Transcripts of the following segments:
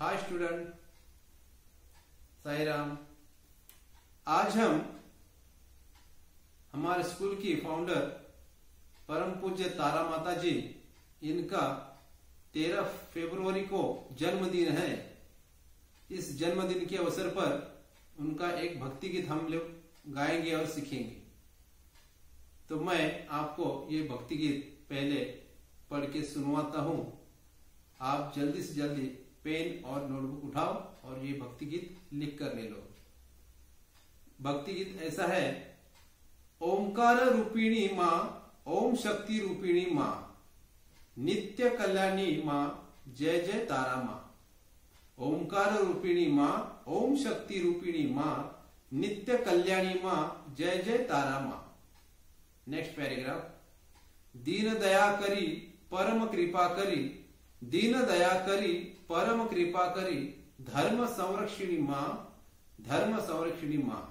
Hi student Sai Ram आज हम हमारे स्कूल की फाउंडर परम पूज्य तारा माता जी, इनका तेरह फरवरी को जन्मदिन है। इस जन्मदिन के अवसर पर उनका एक भक्ति गीत हम लोग गाएँगे और सीखेंगे। तो मैं आपको ये भक्ति गीत पहले पढ़ के सुनवाता हूँ। आप जल्दी से जल्दी पेन और नोटबुक उठाओ और ये भक्ति गीत लिख कर ले लो। भक्ति गीत ऐसा है, ओंकार रूपिणी माँ, ओम शक्ति रूपिणी माँ, नित्य कल्याणी माँ, जय जय तारा माँ। ओंकार रूपिणी माँ, ओम शक्ति रूपिणी माँ, नित्य कल्याणी माँ, जय जय तारा माँ। नेक्स्ट पैराग्राफ दीन दया करी परम कृपा करी दीन दया करी, परम कृपा करी, धर्म संरक्षिणी माँ, धर्म संरक्षिणी माँ।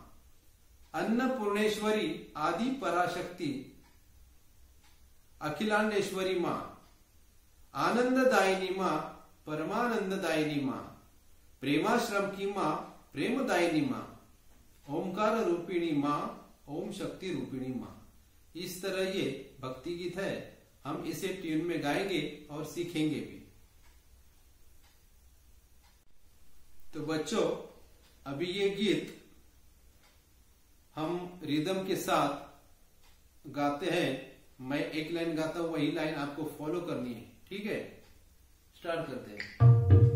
अन्नपूर्णेश्वरी आदि पराशक्ति, अखिलांडेश्वरी माँ। आनंददायिनी माँ, परमानंददायिनी माँ। प्रेमाश्रम की माँ, प्रेमदायिनी माँ। ओंकार रूपिणी माँ, ओम शक्ति रूपिणी माँ। इस तरह ये भक्ति गीत है। हम इसे ट्यून में गाएँगे और सीखेंगे भी। तो बच्चों, अभी ये गीत हम रिदम के साथ गाते हैं। मैं एक लाइन गाता हूँ, वही लाइन आपको फॉलो करनी है। ठीक है? स्टार्ट करते हैं।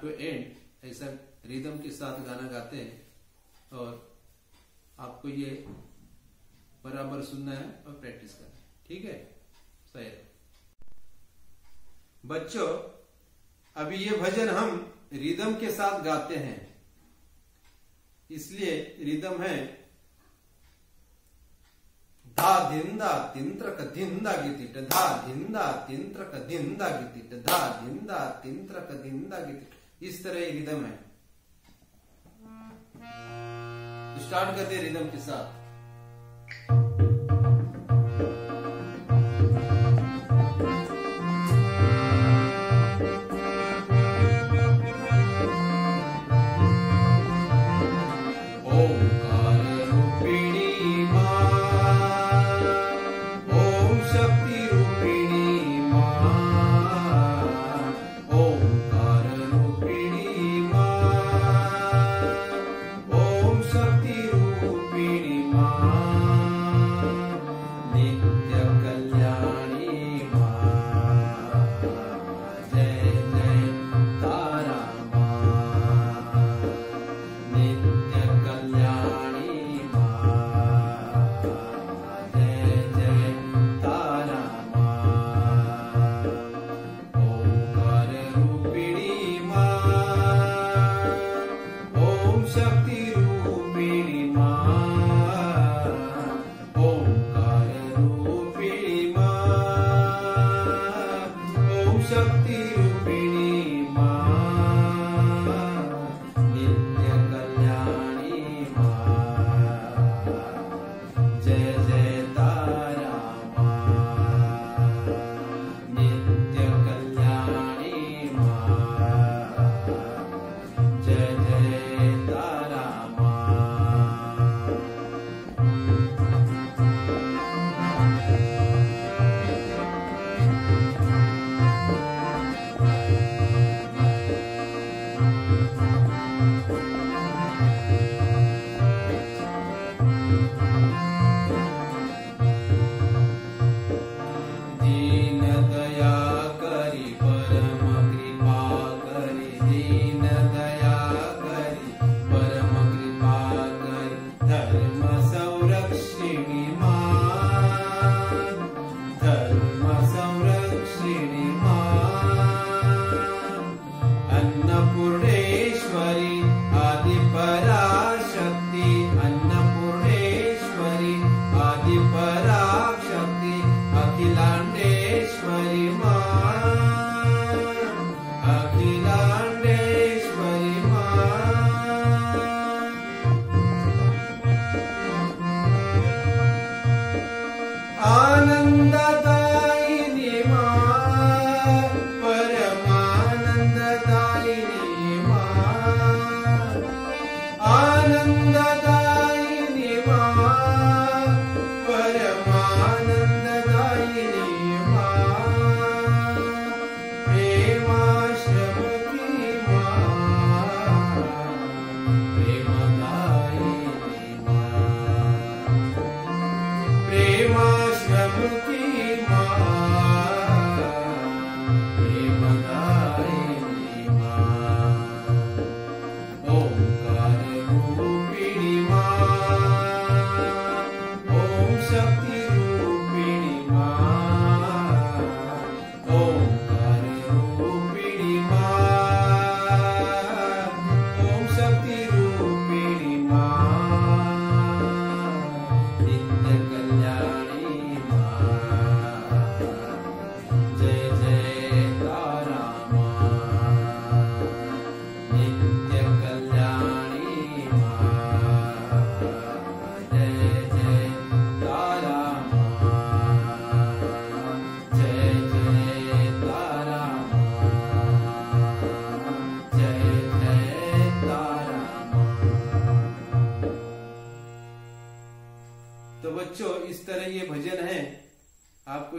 टू एंड ऐसा रिदम के साथ गाना गाते हैं, और आपको ये बराबर सुनना है और प्रैक्टिस करना है। ठीक है? सही बच्चों, अभी ये भजन हम रिदम के साथ गाते हैं। इसलिए रिदम है, धा धिंदा तिंत्रक धिंदा गितिट धा धिंदा तिंत्रक धिंदा गितिट धा धिंदा तिंत्रक धिंदा गितिट इस तरह ये रिदम है। स्टार्ट करते रिदम के साथ।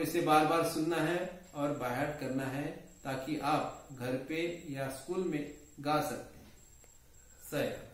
इसे बार बार सुनना है और बाहर करना है ताकि आप घर पे या स्कूल में गा सकते हैं। सया